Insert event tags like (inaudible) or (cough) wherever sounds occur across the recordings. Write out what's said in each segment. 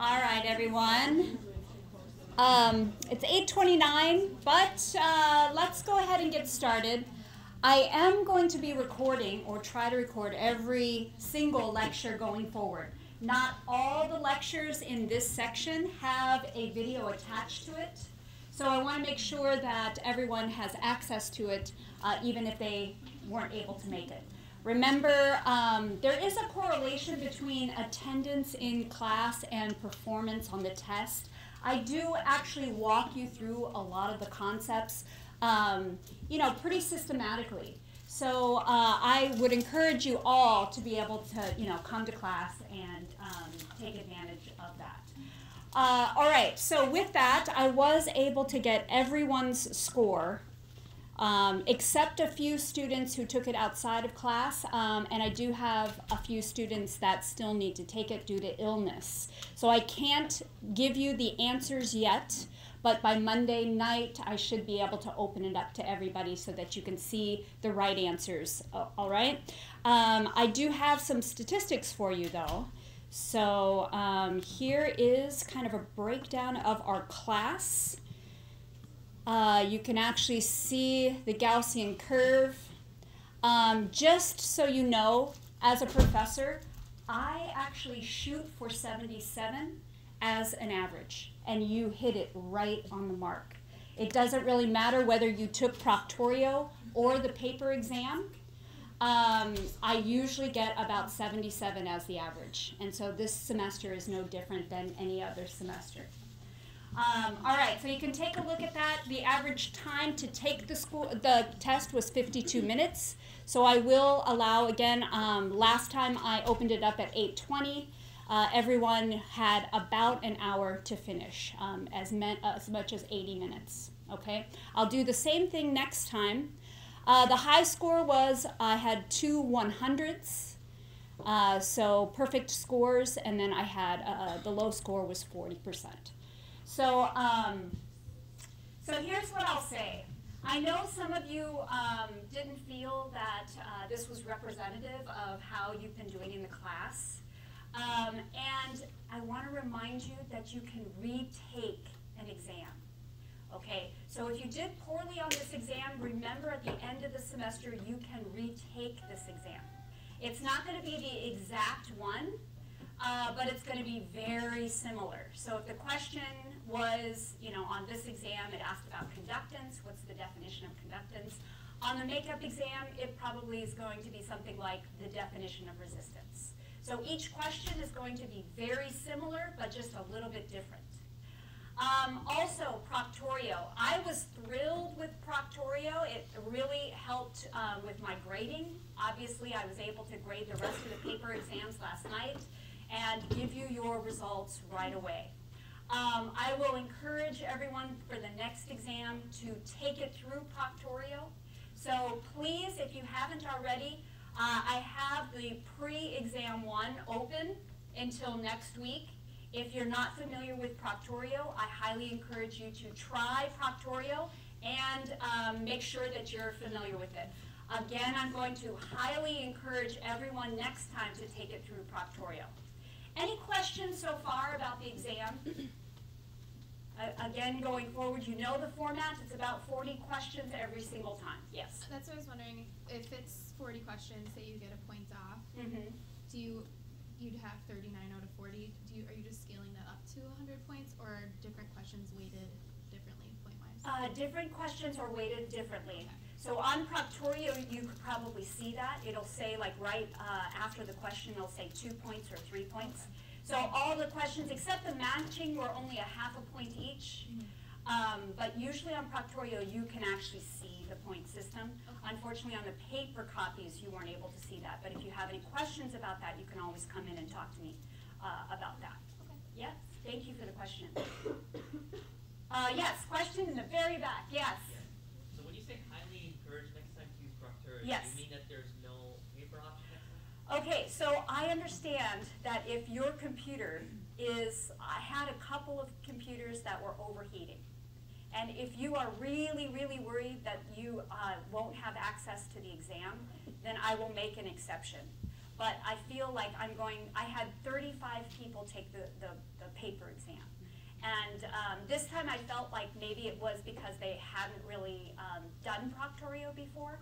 All right, everyone. Um, it's 8:29, but uh, let's go ahead and get started. I am going to be recording or try to record every single lecture going forward. Not all the lectures in this section have a video attached to it, so I want to make sure that everyone has access to it, uh, even if they weren't able to make it. Remember, um, there is a correlation between attendance in class and performance on the test. I do actually walk you through a lot of the concepts, um, you know, pretty systematically. So uh, I would encourage you all to be able to, you know, come to class and um, take advantage of that. Uh, all right, so with that, I was able to get everyone's score um, except a few students who took it outside of class, um, and I do have a few students that still need to take it due to illness. So I can't give you the answers yet, but by Monday night I should be able to open it up to everybody so that you can see the right answers. All right? Um, I do have some statistics for you though. So um, here is kind of a breakdown of our class. Uh, you can actually see the Gaussian curve. Um, just so you know, as a professor, I actually shoot for 77 as an average, and you hit it right on the mark. It doesn't really matter whether you took Proctorio or the paper exam. Um, I usually get about 77 as the average, and so this semester is no different than any other semester. Um, all right, so you can take a look at that. The average time to take the school the test was 52 minutes. So I will allow again. Um, last time I opened it up at 8:20. Uh, everyone had about an hour to finish, um, as, as much as 80 minutes. Okay, I'll do the same thing next time. Uh, the high score was I had two 100s, uh, so perfect scores, and then I had uh, the low score was 40 percent. So, um, so here's what I'll say. I know some of you um, didn't feel that uh, this was representative of how you've been doing in the class. Um, and I want to remind you that you can retake an exam. Okay, so if you did poorly on this exam, remember at the end of the semester you can retake this exam. It's not going to be the exact one, uh, but it's going to be very similar. So if the question was, you know, on this exam, it asked about conductance. What's the definition of conductance? On the makeup exam, it probably is going to be something like the definition of resistance. So each question is going to be very similar, but just a little bit different. Um, also, Proctorio. I was thrilled with Proctorio. It really helped um, with my grading. Obviously, I was able to grade the rest of the paper exams last night and give you your results right away. Um, I will encourage everyone for the next exam to take it through Proctorio. So please, if you haven't already, uh, I have the pre-exam one open until next week. If you're not familiar with Proctorio, I highly encourage you to try Proctorio and um, make sure that you're familiar with it. Again, I'm going to highly encourage everyone next time to take it through Proctorio. Any questions so far about the exam? Uh, again, going forward, you know the format. It's about 40 questions every single time. Yes? That's what I was wondering. If it's 40 questions, say you get a point off, Mm-hmm. do you, you'd have 39 out of 40. Do you, are you just scaling that up to 100 points or are different questions weighted differently point-wise? Uh, different questions are weighted differently. Okay. So on Proctorio, you could probably see that. It'll say, like, right uh, after the question, it'll say two points or three points. So all the questions, except the matching, were only a half a point each. Um, but usually on Proctorio, you can actually see the point system. Okay. Unfortunately, on the paper copies, you weren't able to see that. But if you have any questions about that, you can always come in and talk to me uh, about that. Okay. Yes, thank you for the question. (coughs) Uh, yes, question in the very back, yes. So when you say highly encourage next time to use Proctorio, Yes. do you mean that there's no paper option next time? Okay, so I understand that if your computer is, I had a couple of computers that were overheating. And if you are really, really worried that you uh, won't have access to the exam, then I will make an exception. but I feel like I'm going, I had 35 people take the, the, the paper exam. And um, this time I felt like maybe it was because they hadn't really um, done Proctorio before.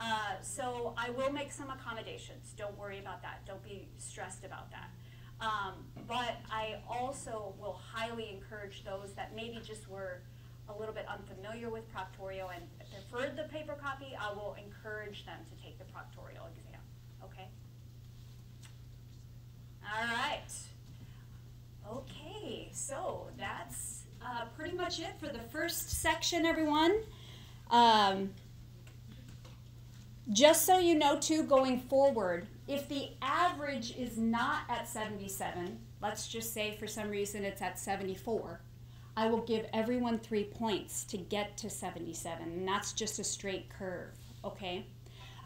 Uh, so I will make some accommodations. Don't worry about that. Don't be stressed about that. Um, but I also will highly encourage those that maybe just were a little bit unfamiliar with Proctorio and preferred the paper copy, I will encourage them to take the Proctorio exam. Okay? All right. Okay, so that's uh, pretty much it for the first section, everyone. Um, just so you know, too, going forward, if the average is not at 77, let's just say for some reason it's at 74, I will give everyone three points to get to 77, and that's just a straight curve, okay?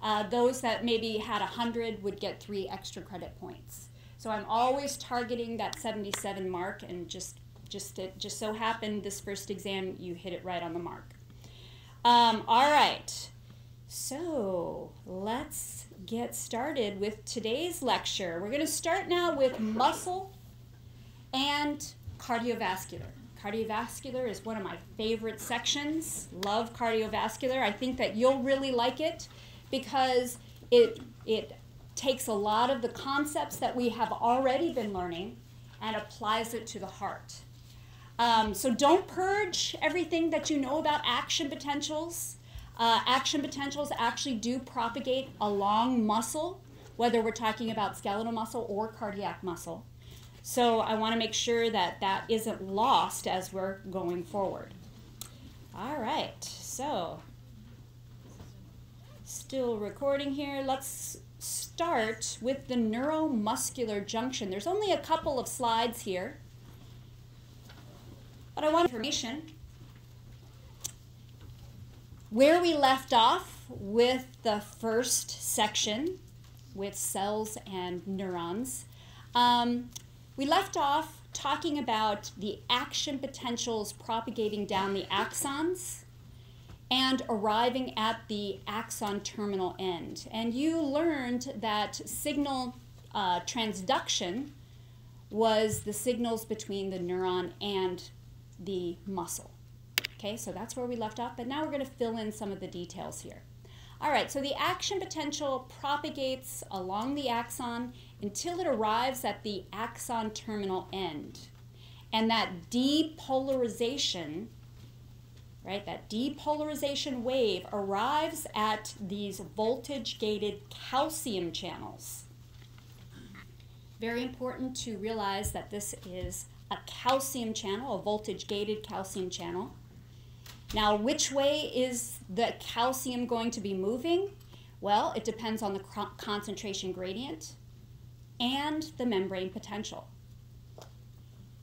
Uh, those that maybe had 100 would get three extra credit points. So I'm always targeting that 77 mark, and just just it just so happened this first exam you hit it right on the mark. Um, all right, so let's get started with today's lecture. We're going to start now with muscle and cardiovascular. Cardiovascular is one of my favorite sections. Love cardiovascular. I think that you'll really like it because it it takes a lot of the concepts that we have already been learning and applies it to the heart. Um, so don't purge everything that you know about action potentials. Uh, action potentials actually do propagate along muscle, whether we're talking about skeletal muscle or cardiac muscle. So I want to make sure that that isn't lost as we're going forward. All right, so still recording here. Let's start with the neuromuscular junction. There's only a couple of slides here, but I want information. Where we left off with the first section with cells and neurons, um, we left off talking about the action potentials propagating down the axons and arriving at the axon terminal end. And you learned that signal uh, transduction was the signals between the neuron and the muscle. Okay, so that's where we left off, but now we're going to fill in some of the details here. All right, so the action potential propagates along the axon until it arrives at the axon terminal end. And that depolarization right? That depolarization wave arrives at these voltage gated calcium channels. Very important to realize that this is a calcium channel, a voltage gated calcium channel. Now, which way is the calcium going to be moving? Well, it depends on the concentration gradient and the membrane potential.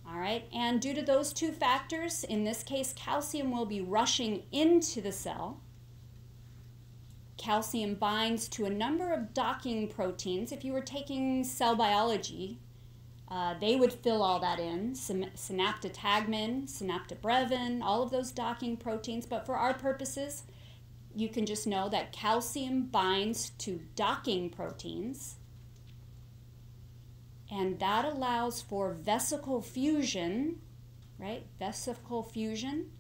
All right, and due to those two factors, in this case, calcium will be rushing into the cell. Calcium binds to a number of docking proteins. If you were taking cell biology, uh, they would fill all that in synaptotagmin, synaptobrevin, all of those docking proteins. But for our purposes, you can just know that calcium binds to docking proteins and that allows for vesicle fusion, right? Vesicle fusion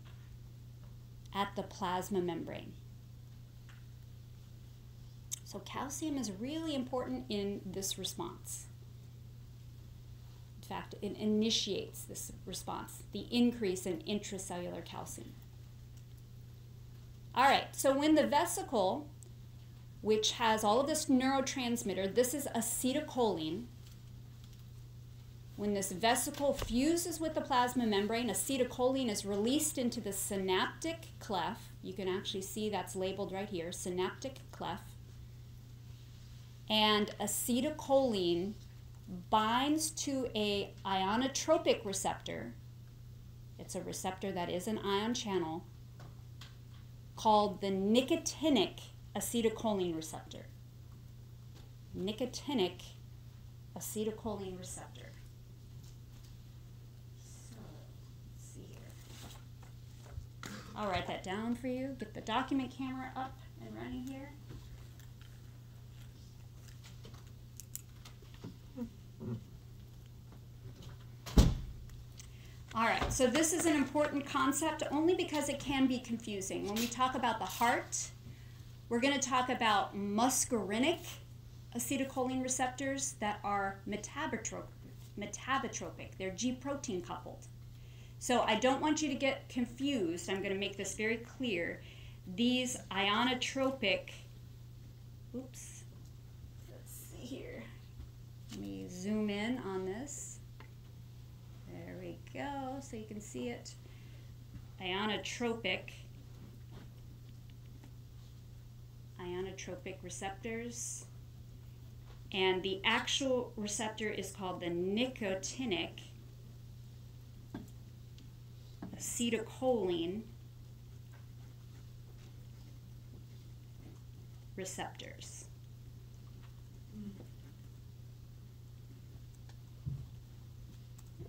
at the plasma membrane. So calcium is really important in this response. Fact, it initiates this response, the increase in intracellular calcium. All right, so when the vesicle, which has all of this neurotransmitter, this is acetylcholine, when this vesicle fuses with the plasma membrane, acetylcholine is released into the synaptic cleft. You can actually see that's labeled right here, synaptic cleft. And acetylcholine binds to a ionotropic receptor. It's a receptor that is an ion channel called the nicotinic acetylcholine receptor. Nicotinic acetylcholine receptor. I'll write that down for you. Get the document camera up and running here. All right, so this is an important concept only because it can be confusing. When we talk about the heart, we're going to talk about muscarinic acetylcholine receptors that are metabotropic. metabotropic. They're G protein coupled. So I don't want you to get confused. I'm going to make this very clear. These ionotropic, oops, me zoom in on this. There we go, so you can see it. Ionotropic, ionotropic receptors. And the actual receptor is called the nicotinic acetylcholine receptors.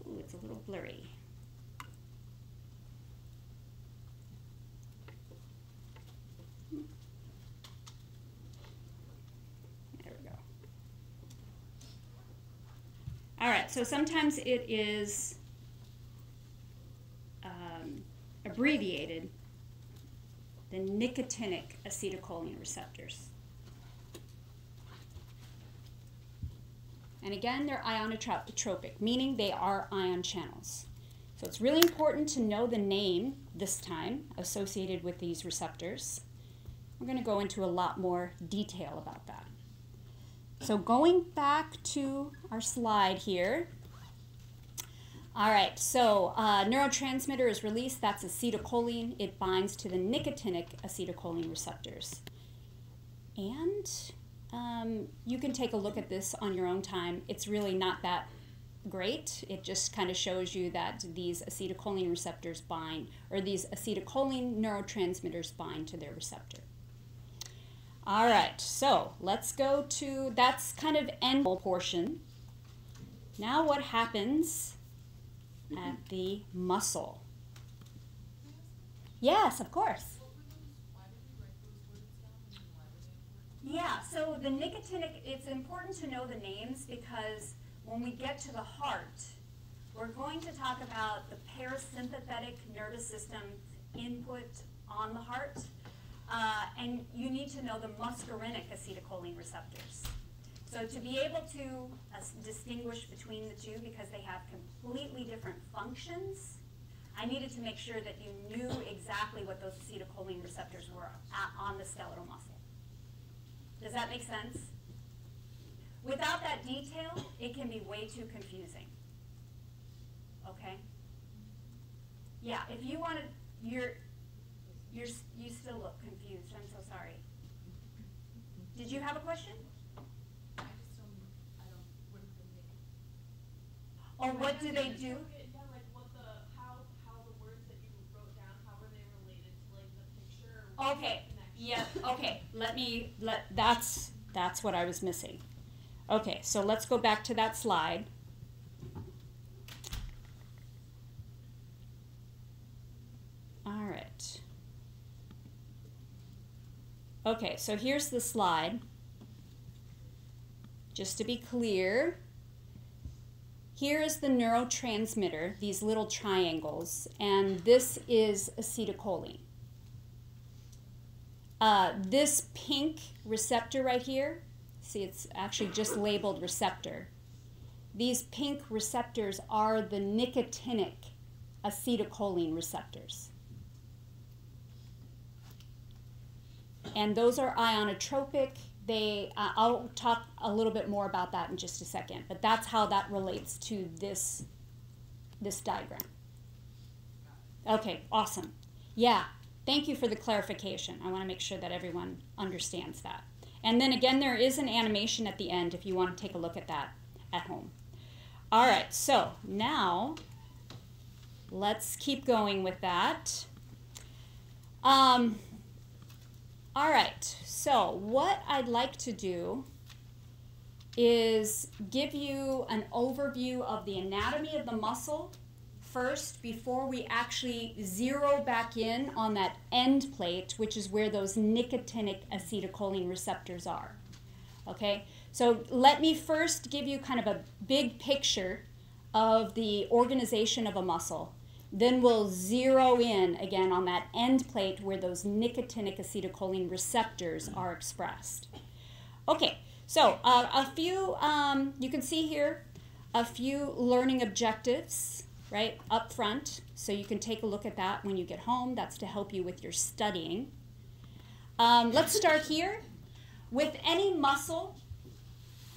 Ooh, it's a little blurry. There we go. All right, so sometimes it is um, abbreviated the nicotinic acetylcholine receptors. And again, they're ionotropic, meaning they are ion channels. So it's really important to know the name this time associated with these receptors. We're going to go into a lot more detail about that. So going back to our slide here. All right, so uh, neurotransmitter is released. That's acetylcholine. It binds to the nicotinic acetylcholine receptors. And um, you can take a look at this on your own time. It's really not that great. It just kind of shows you that these acetylcholine receptors bind, or these acetylcholine neurotransmitters bind to their receptor. All right, so let's go to, that's kind of end portion. Now what happens at the muscle? Yes, of course. Yeah, so the nicotinic, it's important to know the names because when we get to the heart, we're going to talk about the parasympathetic nervous system input on the heart. Uh, and you need to know the muscarinic acetylcholine receptors. So to be able to uh, distinguish between the two because they have completely different functions, I needed to make sure that you knew exactly what those acetylcholine receptors were on the skeletal muscle. That make sense? Without that detail, it can be way too confusing. Okay? Yeah, if you want to, you're, you're, you still look confused. I'm so sorry. Did you have a question? I just don't, I don't, what do they? Or what do they do? Yeah, like what the, how, how the words that you wrote down, how were they related to like the picture? or what was the Okay, yeah, okay, let me, let, that's, that's what I was missing. Okay, so let's go back to that slide. All right. Okay, so here's the slide. Just to be clear, here is the neurotransmitter, these little triangles, and this is acetylcholine. Uh, this pink receptor right here, see it's actually just labeled receptor. These pink receptors are the nicotinic acetylcholine receptors. And those are ionotropic. They, uh, I'll talk a little bit more about that in just a second, but that's how that relates to this, this diagram. Okay, awesome. Yeah, Thank you for the clarification. I want to make sure that everyone understands that. And then again, there is an animation at the end if you want to take a look at that at home. All right, so now let's keep going with that. Um, all right, so what I'd like to do is give you an overview of the anatomy of the muscle first before we actually zero back in on that end plate, which is where those nicotinic acetylcholine receptors are. Okay, so let me first give you kind of a big picture of the organization of a muscle. Then we'll zero in again on that end plate where those nicotinic acetylcholine receptors are expressed. Okay, so uh, a few, um, you can see here a few learning objectives, right, up front. So you can take a look at that when you get home. That's to help you with your studying. Um, let's start here. With any muscle,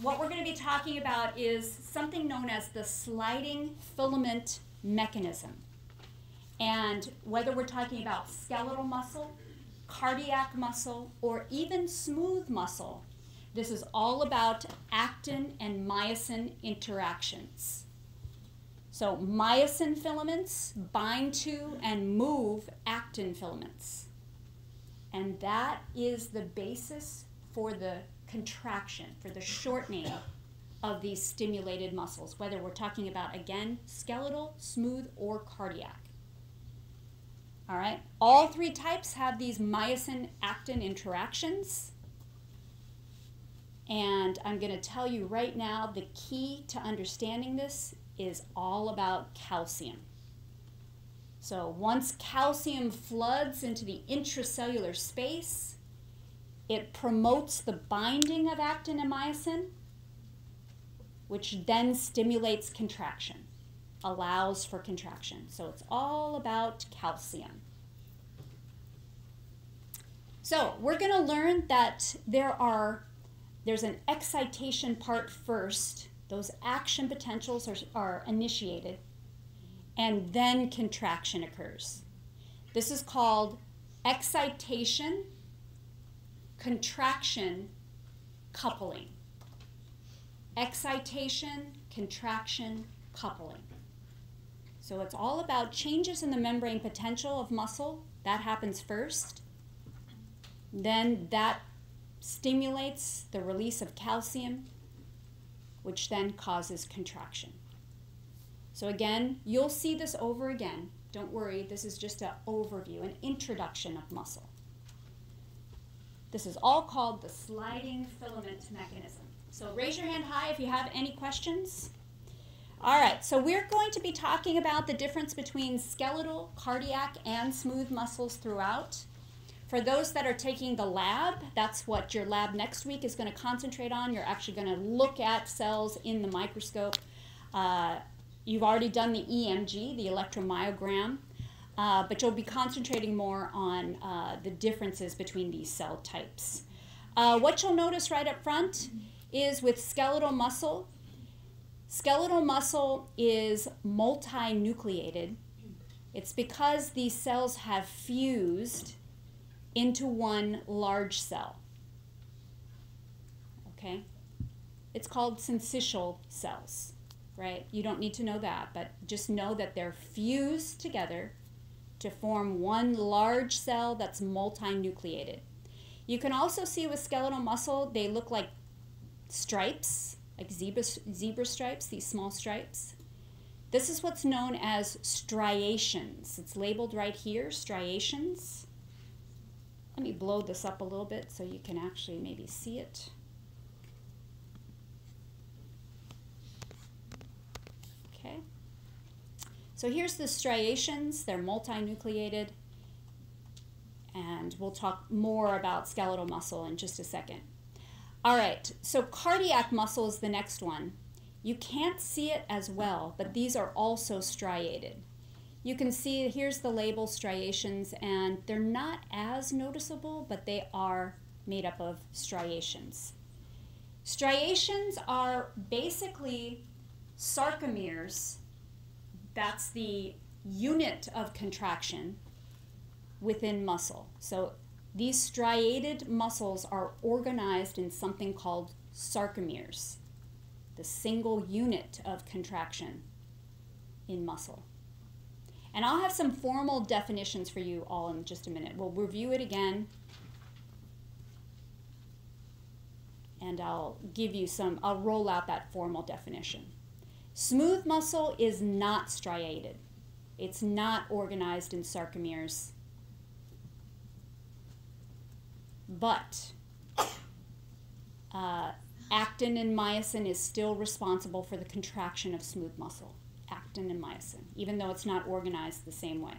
what we're going to be talking about is something known as the sliding filament mechanism. And whether we're talking about skeletal muscle, cardiac muscle, or even smooth muscle, this is all about actin and myosin interactions. So, myosin filaments bind to and move actin filaments. And that is the basis for the contraction, for the shortening of these stimulated muscles, whether we're talking about, again, skeletal, smooth, or cardiac. All right, all three types have these myosin actin interactions. And I'm going to tell you right now the key to understanding this is all about calcium. So once calcium floods into the intracellular space, it promotes the binding of actin and myosin, which then stimulates contraction, allows for contraction. So it's all about calcium. So we're going to learn that there are there's an excitation part first. Those action potentials are, are initiated, and then contraction occurs. This is called excitation, contraction, coupling. Excitation, contraction, coupling. So it's all about changes in the membrane potential of muscle. That happens first. Then that stimulates the release of calcium, which then causes contraction. So again, you'll see this over again. Don't worry, this is just an overview, an introduction of muscle. This is all called the sliding filament mechanism. So raise your hand high if you have any questions. All right, so we're going to be talking about the difference between skeletal, cardiac, and smooth muscles throughout. For those that are taking the lab, that's what your lab next week is going to concentrate on. You're actually going to look at cells in the microscope. Uh, you've already done the EMG, the electromyogram, uh, but you'll be concentrating more on uh, the differences between these cell types. Uh, what you'll notice right up front is with skeletal muscle, skeletal muscle is multinucleated. It's because these cells have fused into one large cell. Okay? It's called syncytial cells, right? You don't need to know that, but just know that they're fused together to form one large cell that's multinucleated. You can also see with skeletal muscle, they look like stripes, like zebra, zebra stripes, these small stripes. This is what's known as striations. It's labeled right here, striations. Let me blow this up a little bit so you can actually maybe see it. Okay. So here's the striations. They're multinucleated. And we'll talk more about skeletal muscle in just a second. All right, so cardiac muscle is the next one. You can't see it as well, but these are also striated. You can see here's the label striations, and they're not as noticeable, but they are made up of striations. Striations are basically sarcomeres. That's the unit of contraction within muscle. So these striated muscles are organized in something called sarcomeres, the single unit of contraction in muscle. And I'll have some formal definitions for you all in just a minute. We'll review it again. And I'll give you some, I'll roll out that formal definition. Smooth muscle is not striated. It's not organized in sarcomeres. But uh, actin and myosin is still responsible for the contraction of smooth muscle. Actin and myosin, even though it's not organized the same way.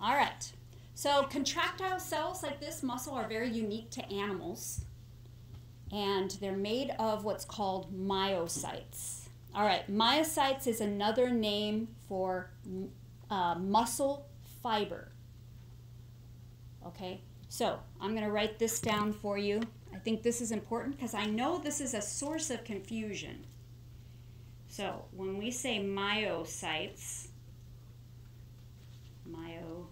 All right. So contractile cells like this muscle are very unique to animals, and they're made of what's called myocytes. All right, myocytes is another name for uh, muscle fiber. Okay, so I'm going to write this down for you. I think this is important because I know this is a source of confusion. So when we say myocytes, myocytes,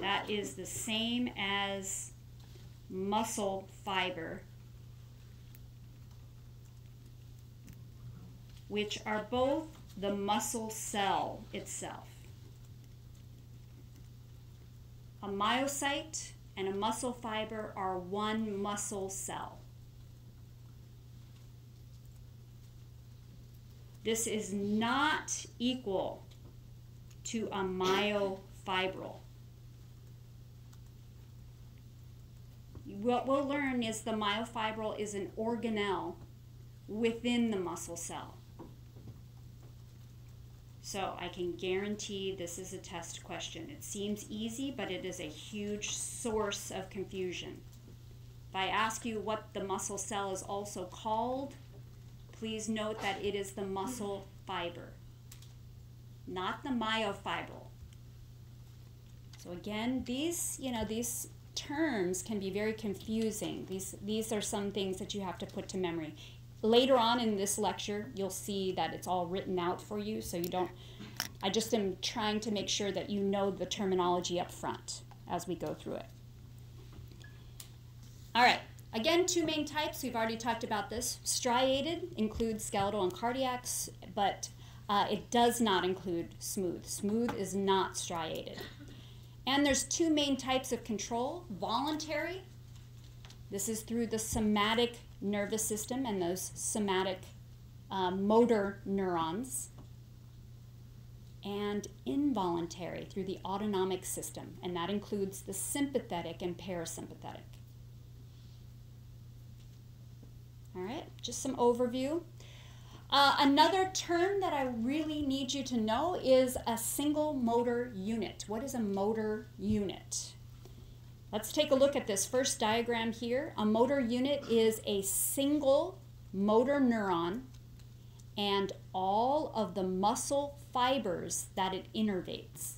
that is the same as muscle fiber, which are both the muscle cell itself. A myocyte and a muscle fiber are one muscle cell. This is not equal to a myofibril. What we'll learn is the myofibril is an organelle within the muscle cell. So I can guarantee this is a test question. It seems easy, but it is a huge source of confusion. If I ask you what the muscle cell is also called, please note that it is the muscle fiber, not the myofibril. So again, these, you know, these terms can be very confusing. These, these are some things that you have to put to memory later on in this lecture, you'll see that it's all written out for you, so you don't, I just am trying to make sure that you know the terminology up front as we go through it. All right, again, two main types. We've already talked about this. Striated includes skeletal and cardiacs, but uh, it does not include smooth. Smooth is not striated. And there's two main types of control, voluntary. This is through the somatic nervous system and those somatic uh, motor neurons, and involuntary through the autonomic system, and that includes the sympathetic and parasympathetic. All right, just some overview. Uh, another term that I really need you to know is a single motor unit. What is a motor unit? Let's take a look at this first diagram here. A motor unit is a single motor neuron and all of the muscle fibers that it innervates.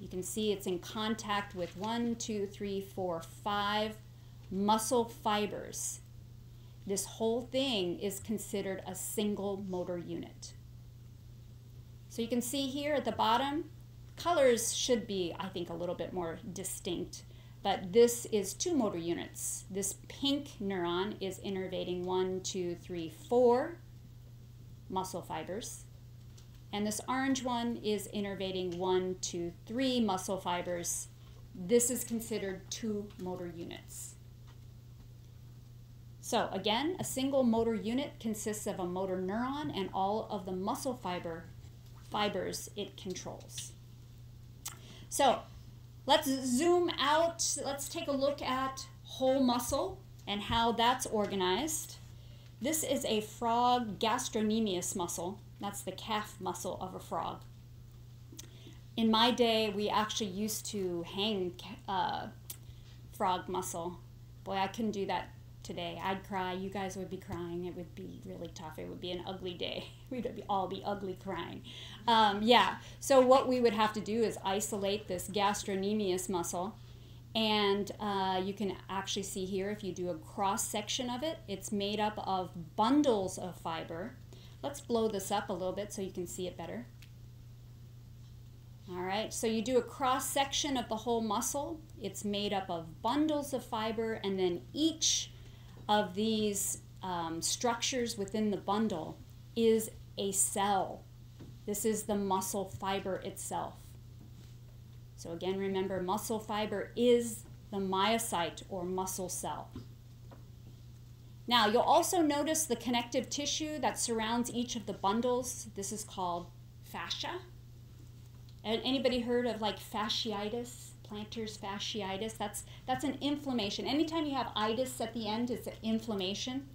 You can see it's in contact with one, two, three, four, five muscle fibers. This whole thing is considered a single motor unit. So you can see here at the bottom, colors should be, I think, a little bit more distinct but this is two motor units. This pink neuron is innervating one, two, three, four muscle fibers. And this orange one is innervating one, two, three muscle fibers. This is considered two motor units. So again, a single motor unit consists of a motor neuron and all of the muscle fiber fibers it controls. So Let's zoom out. Let's take a look at whole muscle and how that's organized. This is a frog gastrocnemius muscle. That's the calf muscle of a frog. In my day, we actually used to hang uh, frog muscle. Boy, I couldn't do that today. I'd cry. You guys would be crying. It would be really tough. It would be an ugly day. (laughs) We'd all be ugly crying. Um, yeah. So what we would have to do is isolate this gastrocnemius muscle. And uh, you can actually see here, if you do a cross section of it, it's made up of bundles of fiber. Let's blow this up a little bit so you can see it better. All right, so you do a cross section of the whole muscle. It's made up of bundles of fiber, and then each of these um, structures within the bundle is a cell. This is the muscle fiber itself. So again, remember muscle fiber is the myocyte or muscle cell. Now, you'll also notice the connective tissue that surrounds each of the bundles. This is called fascia. Anybody heard of like fasciitis? Plantar fasciitis. That's, that's an inflammation. Anytime you have itis at the end, it's an inflammation.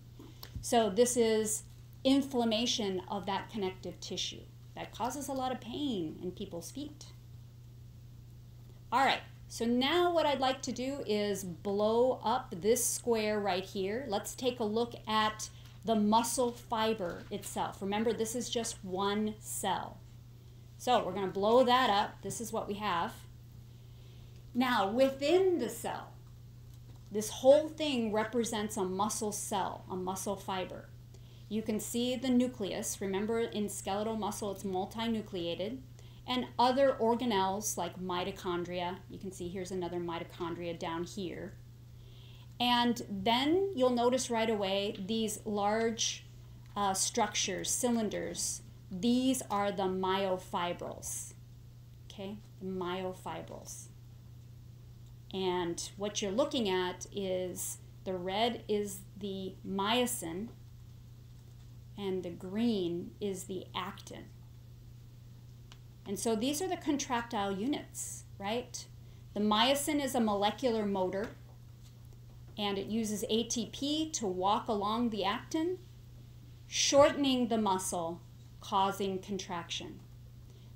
So this is inflammation of that connective tissue that causes a lot of pain in people's feet. All right, so now what I'd like to do is blow up this square right here. Let's take a look at the muscle fiber itself. Remember, this is just one cell. So we're going to blow that up. This is what we have. Now, within the cell, this whole thing represents a muscle cell, a muscle fiber. You can see the nucleus. Remember, in skeletal muscle, it's multinucleated. And other organelles like mitochondria. You can see here's another mitochondria down here. And then you'll notice right away these large uh, structures, cylinders. These are the myofibrils. Okay, the myofibrils. And what you're looking at is the red is the myosin, and the green is the actin. And so these are the contractile units, right? The myosin is a molecular motor, and it uses ATP to walk along the actin, shortening the muscle, causing contraction.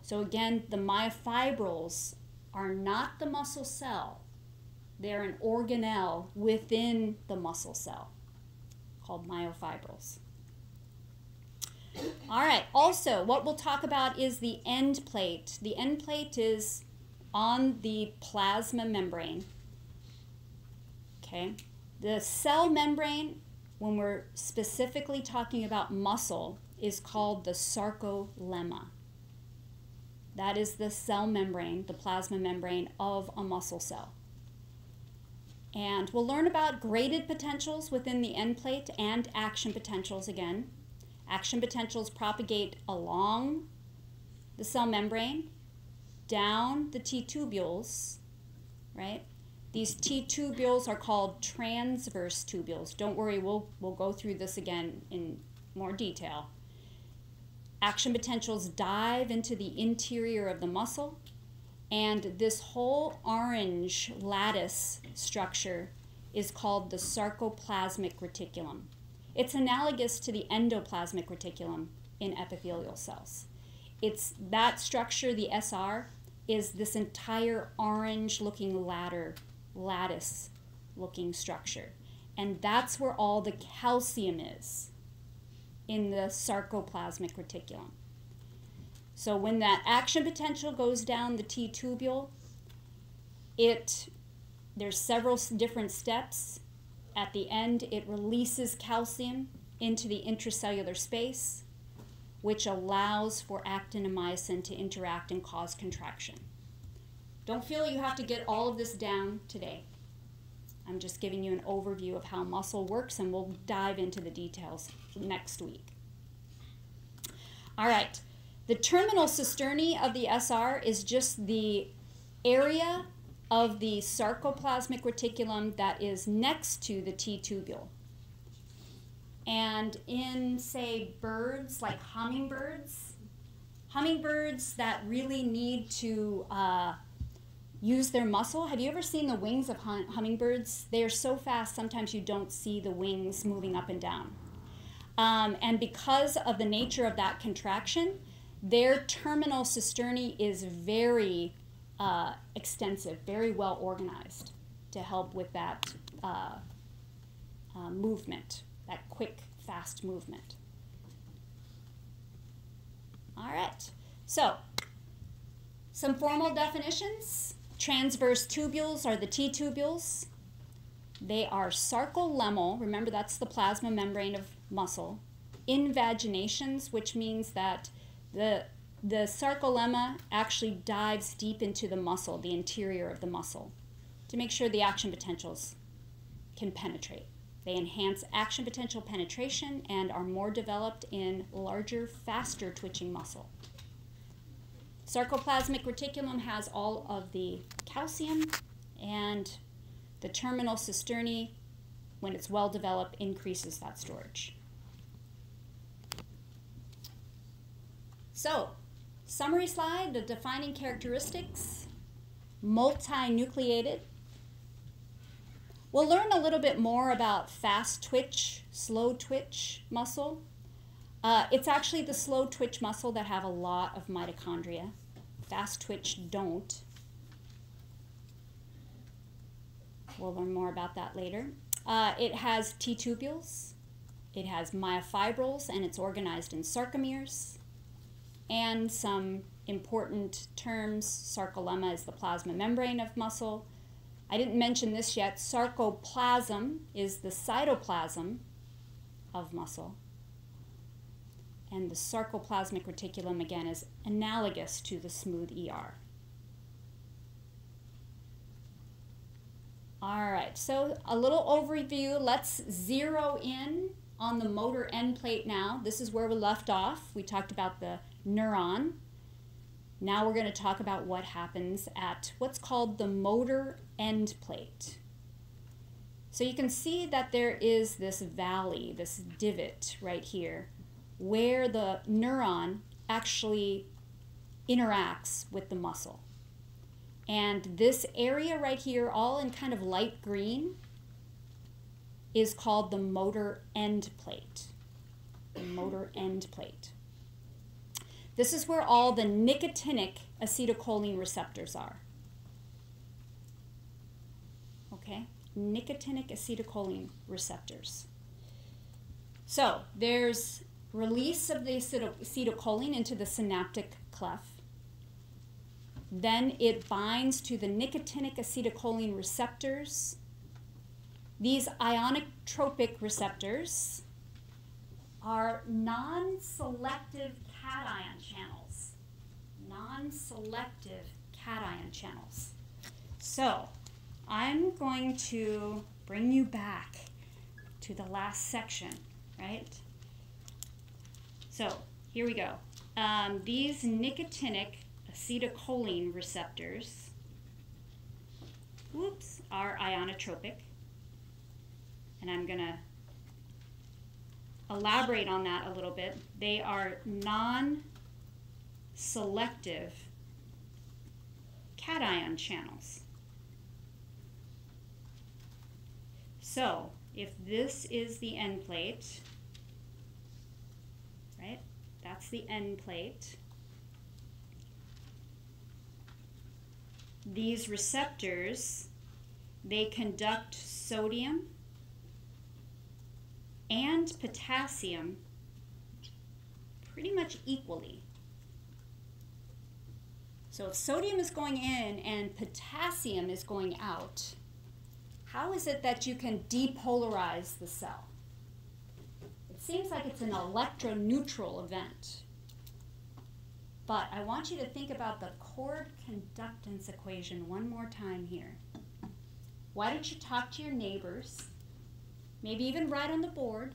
So again, the myofibrils are not the muscle cell. They're an organelle within the muscle cell called myofibrils. All right, also, what we'll talk about is the end plate. The end plate is on the plasma membrane. Okay, the cell membrane, when we're specifically talking about muscle, is called the sarcolemma. That is the cell membrane, the plasma membrane of a muscle cell. And we'll learn about graded potentials within the end plate and action potentials again. Action potentials propagate along the cell membrane, down the T tubules, right? These T tubules are called transverse tubules. Don't worry, we'll, we'll go through this again in more detail. Action potentials dive into the interior of the muscle and this whole orange lattice structure is called the sarcoplasmic reticulum. It's analogous to the endoplasmic reticulum in epithelial cells. It's that structure, the SR, is this entire orange looking ladder, lattice looking structure. And that's where all the calcium is in the sarcoplasmic reticulum. So when that action potential goes down the T tubule, it there's several different steps. At the end, it releases calcium into the intracellular space, which allows for actin and myosin to interact and cause contraction. Don't feel you have to get all of this down today. I'm just giving you an overview of how muscle works, and we'll dive into the details next week. All right. The terminal cisternae of the SR is just the area of the sarcoplasmic reticulum that is next to the T tubule. And in, say, birds like hummingbirds, hummingbirds that really need to uh, use their muscle. Have you ever seen the wings of hum- hummingbirds? They are so fast, sometimes you don't see the wings moving up and down. Um, and because of the nature of that contraction, their terminal cisternae is very uh, extensive, very well organized to help with that uh, uh, movement, that quick, fast movement. All right, so some formal definitions. Transverse tubules are the T tubules. They are sarcolemmal, remember that's the plasma membrane of muscle. Invaginations, which means that the, the sarcolemma actually dives deep into the muscle, the interior of the muscle, to make sure the action potentials can penetrate. They enhance action potential penetration and are more developed in larger, faster twitching muscle. Sarcoplasmic reticulum has all of the calcium, and the terminal cisternae, when it's well developed, increases that storage. So, summary slide, the defining characteristics, multinucleated. We'll learn a little bit more about fast twitch, slow twitch muscle. Uh, it's actually the slow twitch muscle that have a lot of mitochondria. Fast twitch don't. We'll learn more about that later. Uh, it has T tubules, it has myofibrils, and it's organized in sarcomeres. And some important terms sarcolemma is the plasma membrane of muscle. I didn't mention this yet. Sarcoplasm is the cytoplasm of muscle. And the sarcoplasmic reticulum, again, is analogous to the smooth ER. All right, so a little overview. Let's zero in on the motor end plate now. This is where we left off. We talked about the neuron. Now we're going to talk about what happens at what's called the motor end plate. So you can see that there is this valley, this divot right here, where the neuron actually interacts with the muscle. And this area right here, all in kind of light green, is called the motor end plate. The motor end plate. This is where all the nicotinic acetylcholine receptors are. Okay, nicotinic acetylcholine receptors. So there's release of the acetylcholine into the synaptic cleft. Then it binds to the nicotinic acetylcholine receptors. These ionotropic receptors are non selective cation channels. Non selective cation channels. So I'm going to bring you back to the last section, right? So here we go. Um, these nicotinic acetylcholine receptors, whoops, are ionotropic. And I'm going to elaborate on that a little bit. They are non selective cation channels. So, if this is the end plate, right, that's the end plate. These receptors, they conduct sodium and potassium pretty much equally. So if sodium is going in and potassium is going out, how is it that you can depolarize the cell? It seems like it's an electroneutral event. But I want you to think about the chord conductance equation one more time here. Why don't you talk to your neighbors maybe even write on the board.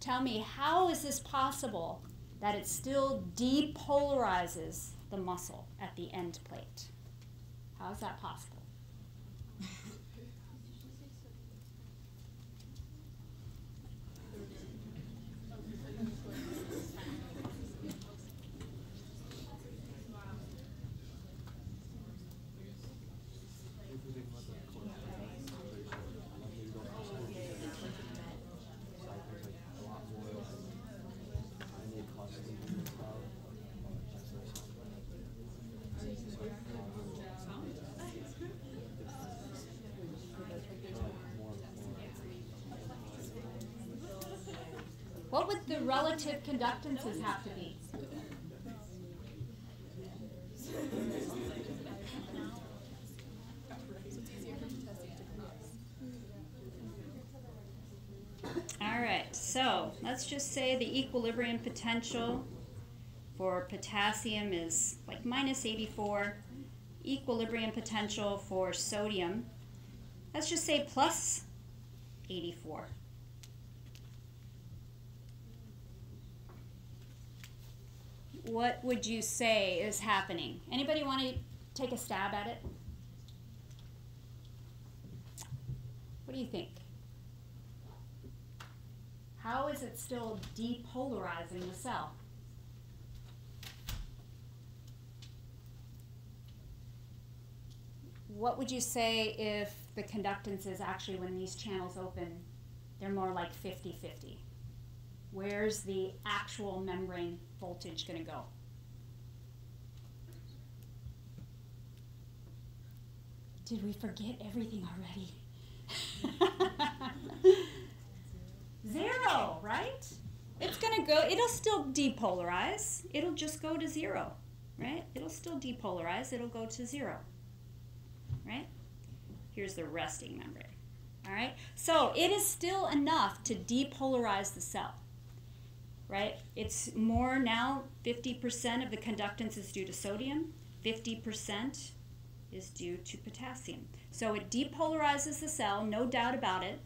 Tell me, how is this possible that it still depolarizes the muscle at the end plate? How is that possible? What would the relative conductances have to be? All right, so let's just say the equilibrium potential for potassium is like minus 84. Equilibrium potential for sodium, let's just say plus 84. What would you say is happening? Anybody want to take a stab at it? What do you think? How is it still depolarizing the cell? What would you say if the conductance is actually when these channels open, they're more like 50 50. Where's the actual membrane voltage going to go? Did we forget everything already? (laughs) zero, right? It's going to go, it'll still depolarize. It'll just go to zero, right? It'll still depolarize. It'll go to zero, right? Here's the resting membrane. All right? So it is still enough to depolarize the cell. Right? It's more now 50% of the conductance is due to sodium, 50% is due to potassium. So it depolarizes the cell, no doubt about it,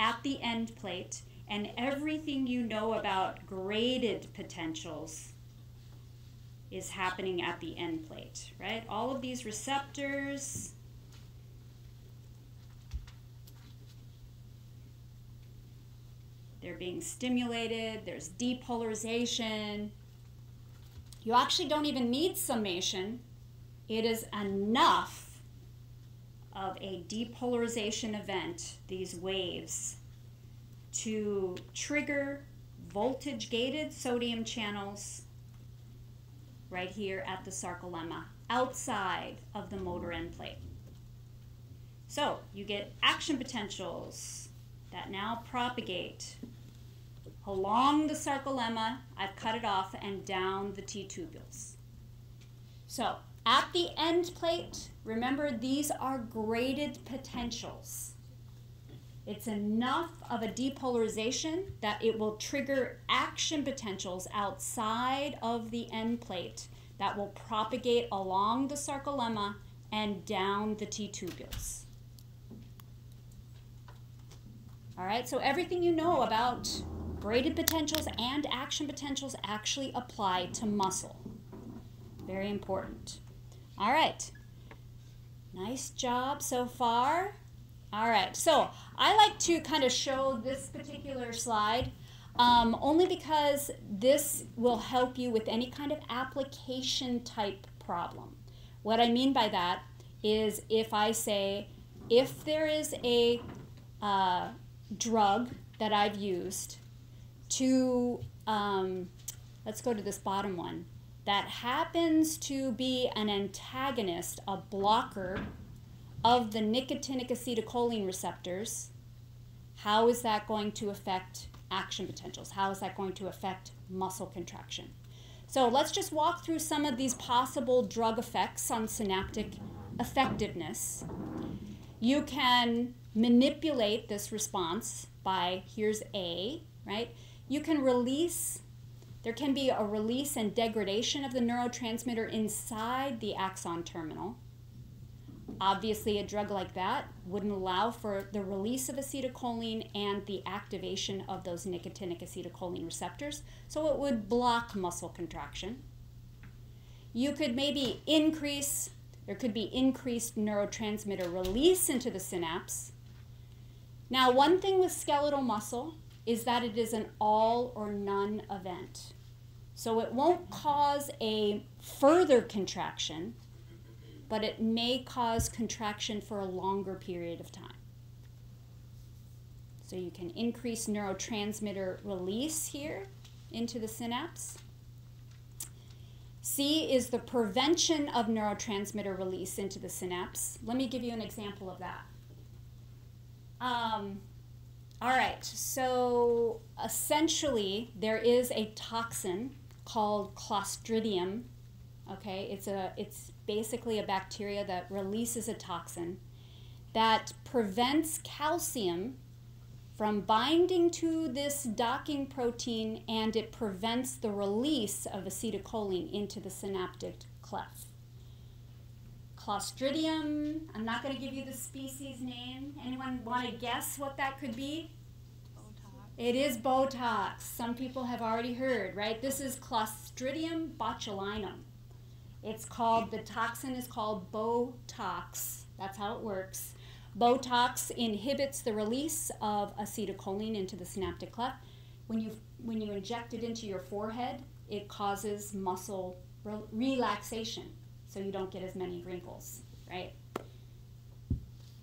at the end plate, and everything you know about graded potentials is happening at the end plate, right? All of these receptors, they're being stimulated, there's depolarization. You actually don't even need summation. It is enough of a depolarization event, these waves, to trigger voltage gated sodium channels right here at the sarcolemma outside of the motor end plate. So you get action potentials that now propagate along the sarcolemma. I've cut it off and down the T tubules. So at the end plate, remember these are graded potentials. It's enough of a depolarization that it will trigger action potentials outside of the end plate that will propagate along the sarcolemma and down the T tubules. All right, so everything you know about graded potentials and action potentials actually apply to muscle. Very important. All right, nice job so far. All right, so I like to kind of show this particular slide um, only because this will help you with any kind of application type problem. What I mean by that is if I say, if there is a uh, drug that I've used to, um, let's go to this bottom one, that happens to be an antagonist, a blocker of the nicotinic acetylcholine receptors, how is that going to affect action potentials? How is that going to affect muscle contraction? So let's just walk through some of these possible drug effects on synaptic effectiveness. You can manipulate this response by here's A, right? You can release, there can be a release and degradation of the neurotransmitter inside the axon terminal. Obviously, a drug like that wouldn't allow for the release of acetylcholine and the activation of those nicotinic acetylcholine receptors, so it would block muscle contraction. You could maybe increase, there could be increased neurotransmitter release into the synapse. Now, one thing with skeletal muscle is that it is an all or none event. So it won't cause a further contraction but it may cause contraction for a longer period of time. So you can increase neurotransmitter release here into the synapse. C is the prevention of neurotransmitter release into the synapse. Let me give you an example of that. Um, all right, so essentially, there is a toxin called Clostridium. Okay, it's a it's basically a bacteria that releases a toxin that prevents calcium from binding to this docking protein and it prevents the release of acetylcholine into the synaptic cleft. Clostridium, I'm not going to give you the species name. Anyone want to guess what that could be? Botox. It is Botox. Some people have already heard, right? This is Clostridium botulinum. It's called, the toxin is called Botox. That's how it works. Botox inhibits the release of acetylcholine into the synaptic cleft. When you, when you inject it into your forehead, it causes muscle re- relaxation, so you don't get as many wrinkles, right?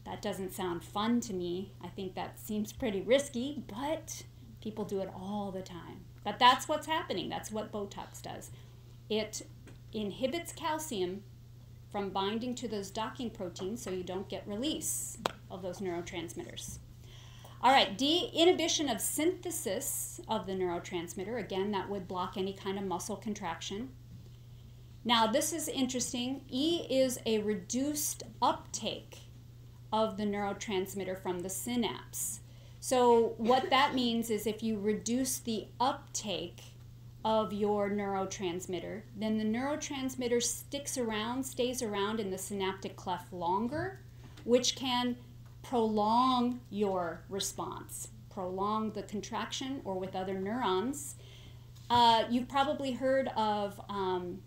That doesn't sound fun to me. I think that seems pretty risky, but people do it all the time. But that's what's happening. That's what Botox does. It inhibits calcium from binding to those docking proteins so you don't get release of those neurotransmitters. All right, D, inhibition of synthesis of the neurotransmitter. Again, that would block any kind of muscle contraction. Now, this is interesting. E is a reduced uptake of the neurotransmitter from the synapse. So, what that (laughs) means is if you reduce the uptake of your neurotransmitter, then the neurotransmitter sticks around, stays around in the synaptic cleft longer, which can prolong your response, prolong the contraction, or with other neurons. Uh, you've probably heard of um,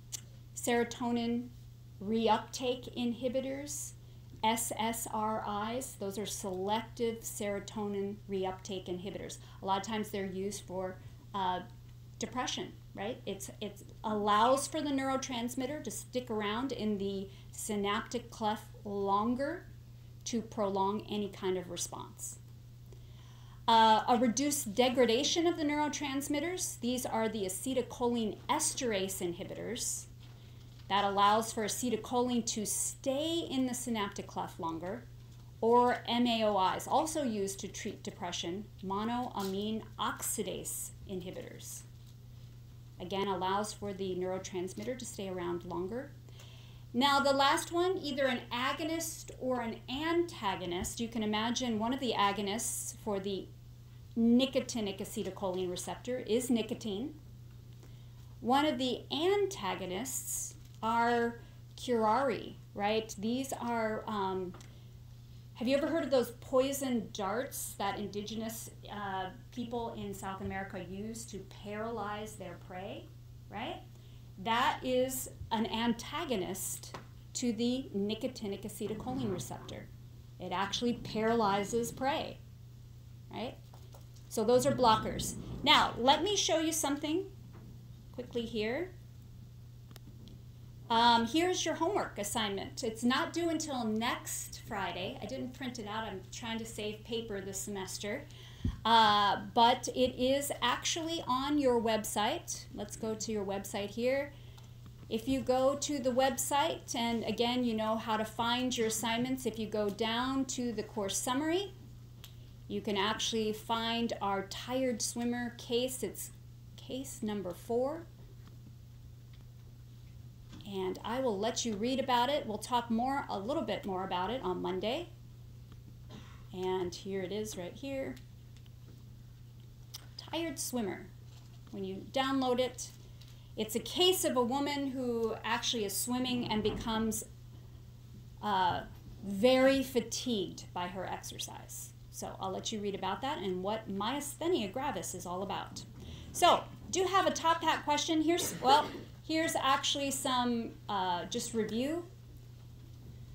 serotonin reuptake inhibitors, SSRIs. Those are selective serotonin reuptake inhibitors. A lot of times they're used for uh, depression, right? It's, it allows for the neurotransmitter to stick around in the synaptic cleft longer to prolong any kind of response. Uh, a reduced degradation of the neurotransmitters. These are the acetylcholine esterase inhibitors that allows for acetylcholine to stay in the synaptic cleft longer, or MAOIs, also used to treat depression, monoamine oxidase inhibitors. Again, allows for the neurotransmitter to stay around longer. Now, the last one, either an agonist or an antagonist. You can imagine one of the agonists for the nicotinic acetylcholine receptor is nicotine. One of the antagonists are curare, right? These are, um, have you ever heard of those poison darts that indigenous uh, people in South America use to paralyze their prey, right? that is an antagonist to the nicotinic acetylcholine receptor. It actually paralyzes prey, right? So those are blockers. Now, let me show you something quickly here. Um, here's your homework assignment. It's not due until next Friday. I didn't print it out. I'm trying to save paper this semester. Uh, but it is actually on your website. Let's go to your website here. If you go to the website, and again, you know how to find your assignments, if you go down to the course summary, you can actually find our tired swimmer case. It's case number four. And I will let you read about it. We'll talk more, a little bit more about it on Monday. And here it is right here. Tired Swimmer. When you download it, it's a case of a woman who actually is swimming and becomes uh, very fatigued by her exercise. So I'll let you read about that and what myasthenia gravis is all about. So, do you have a top hat question. Here's well, here's actually some uh, just review.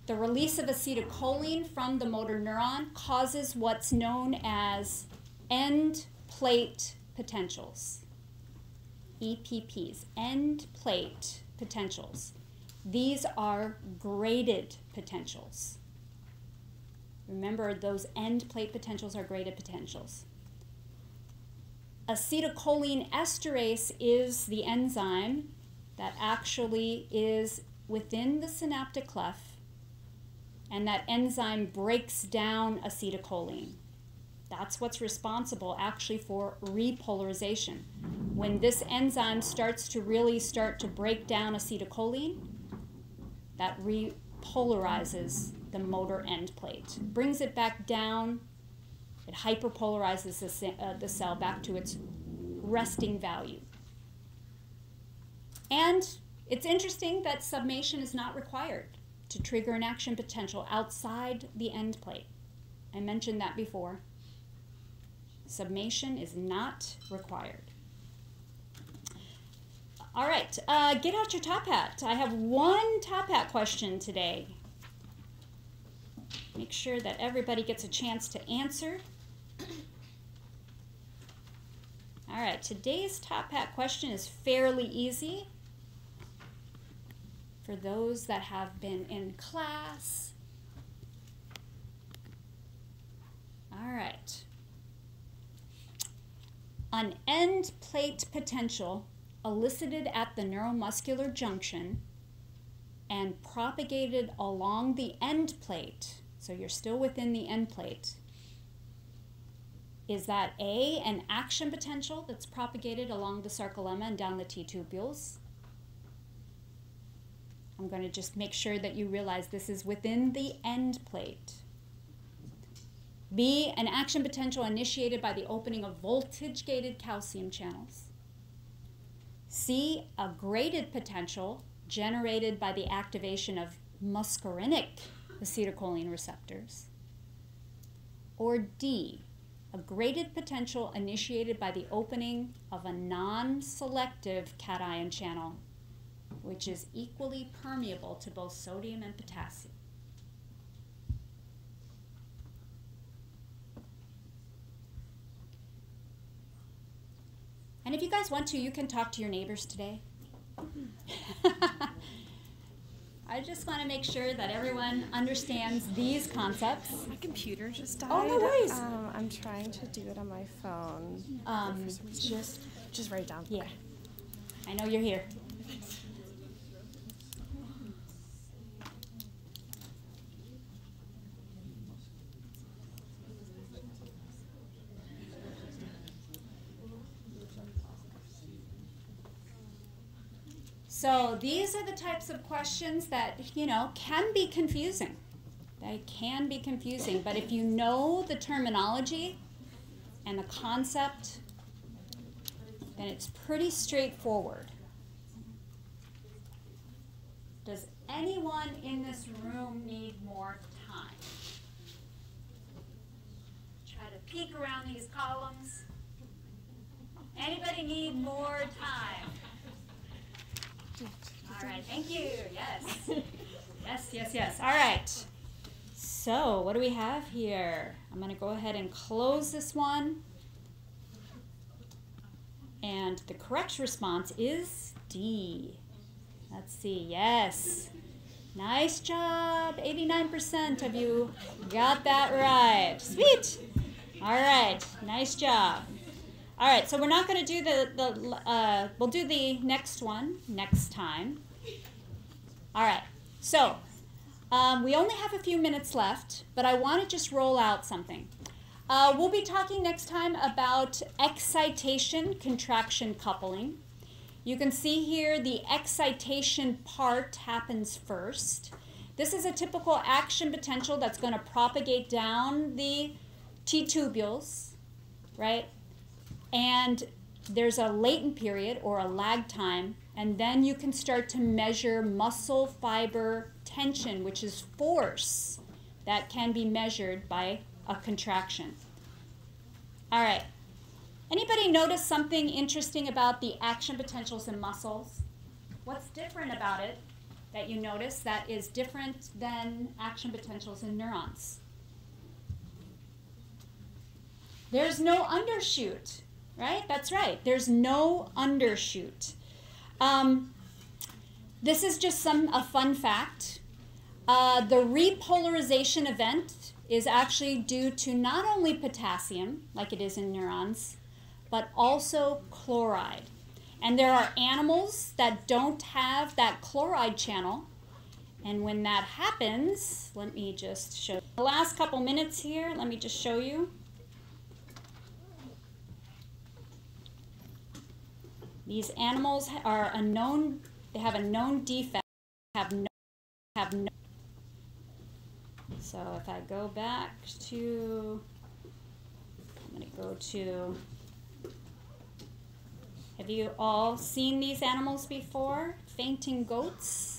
The release of acetylcholine from the motor neuron causes what's known as end plate potentials. EPPs, end plate potentials. These are graded potentials. Remember, those end plate potentials are graded potentials. Acetylcholine esterase is the enzyme that actually is within the synaptic cleft, and that enzyme breaks down acetylcholine. That's what's responsible actually for repolarization. When this enzyme starts to really start to break down acetylcholine, that repolarizes the motor end plate, brings it back down, it hyperpolarizes the, uh, the cell back to its resting value. And it's interesting that summation is not required to trigger an action potential outside the end plate. I mentioned that before. Summation is not required. All right, uh, get out your top hat. I have one top hat question today. Make sure that everybody gets a chance to answer. All right, today's top hat question is fairly easy for those that have been in class. All right. An end plate potential elicited at the neuromuscular junction and propagated along the end plate, so you're still within the end plate, is that A, an action potential that's propagated along the sarcolemma and down the T tubules? I'm going to just make sure that you realize this is within the end plate. B, an action potential initiated by the opening of voltage gated calcium channels. C, a graded potential generated by the activation of muscarinic acetylcholine receptors. Or D, a graded potential initiated by the opening of a non selective cation channel, which is equally permeable to both sodium and potassium. And if you guys want to, you can talk to your neighbors today. (laughs) I just want to make sure that everyone understands these concepts. My computer just died. Oh, no worries. Um, I'm trying to do it on my phone. Um, For some reason. just, Just write it down. yeah. I know you're here. So these are the types of questions that, you know, can be confusing. They can be confusing, but if you know the terminology and the concept, then it's pretty straightforward. Does anyone in this room need more time? Try to peek around these columns. Anybody need more time? All right, thank you. Yes. (laughs) Yes, yes, yes. All right. So, what do we have here? I'm going to go ahead and close this one. And the correct response is D. Let's see. Yes. Nice job. 89% of you got that right. Sweet. All right. Nice job. All right, so we're not going to do the, the uh, we'll do the next one next time. All right, so um, we only have a few minutes left, but I want to just roll out something. Uh, we'll be talking next time about excitation contraction coupling. You can see here the excitation part happens first. This is a typical action potential that's going to propagate down the T tubules, right? And there's a latent period or a lag time, and then you can start to measure muscle fiber tension, which is force that can be measured by a contraction. All right. Anybody notice something interesting about the action potentials in muscles? What's different about it that you notice that is different than action potentials in neurons? There's no undershoot, right? That's right. There's no undershoot. Um, this is just some a fun fact. Uh, the repolarization event is actually due to not only potassium, like it is in neurons, but also chloride. And there are animals that don't have that chloride channel. And when that happens, let me just show the last couple minutes here, let me just show you. These animals are a known, they have a known defect, have no, have no. So if I go back to, I'm to go to, have you all seen these animals before? Fainting goats?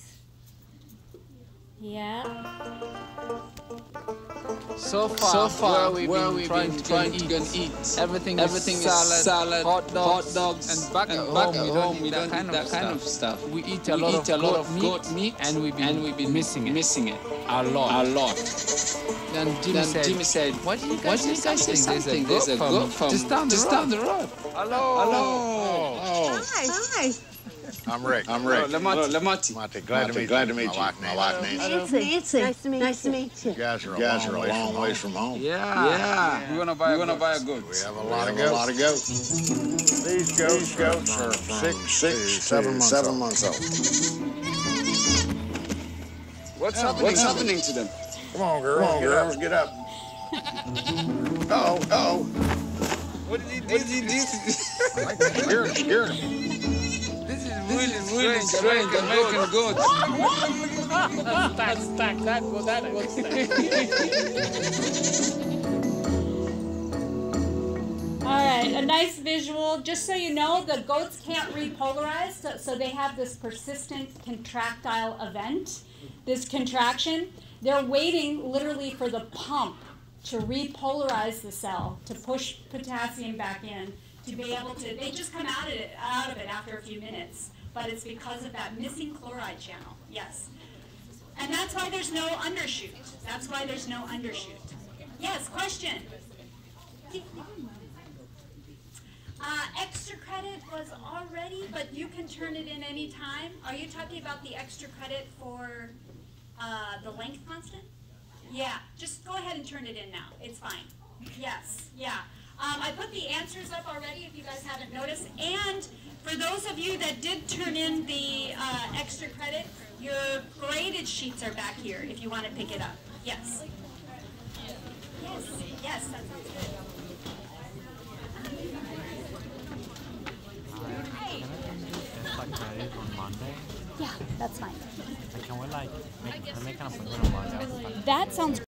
Yeah. So far, So far, where we've where been we've trying, been to, trying eat. to go and eat. Everything, Everything is is salad, salad, hot dogs, hot dogs, and back at and home back we don't home eat we that, don't kind, of that kind of stuff. stuff. We eat a We lot, eat of, a lot goat of meat, goat meat, and we've been, and we've been missing it missing it a lot. a lot. Then Jimmy Then said, Jimmy said, "Why do you "Why guys do you say guys say something? something? There's a goat farm farm just down the just road." down the road." Hello. Hello. Oh. Hi. Hi. I'm Rick. I'm Rick. Lamati. Monte, glad to meet you. Glad to meet you. My wife Nancy. Nancy. Nice to meet you. Nice to meet you. You guys are a guys long, are a ways, long from ways from home. Yeah. Yeah. We wanna buy. We wanna buy a goat. We have a lot of goats. A lot of goats. These goats, These goats are from six, six seven months seven old. months old. What's happening? What's happening to them? Come on, girl. Come on, get girls, up. get up. Oh, oh. What did he do? What did he do? Scared him, scared him. This is really, really strange. American goat. stack, stack, that was that was All right, a nice visual. Just so you know, the goats can't repolarize, so, so they have this persistent contractile event, this contraction. They're waiting literally for the pump to repolarize the cell, to push potassium back in, to be able to, they just come out of it, out of it after a few minutes, but it's because of that missing chloride channel, yes. And that's why there's no undershoot. That's why there's no undershoot. Yes, question? Uh, extra credit was already, but you can turn it in any time. Are you talking about the extra credit for uh, the length constant? Yeah, just go ahead and turn it in now. It's fine. Yes, yeah. Um, I put the answers up already if you guys haven't noticed. And for those of you that did turn in the uh, extra credit, your graded sheets are back here if you want to pick it up. Yes. Yes, yes, that sounds good. like credit on Monday. Yeah, that's fine. Like, can we like make, make an appointment on Monday? That sounds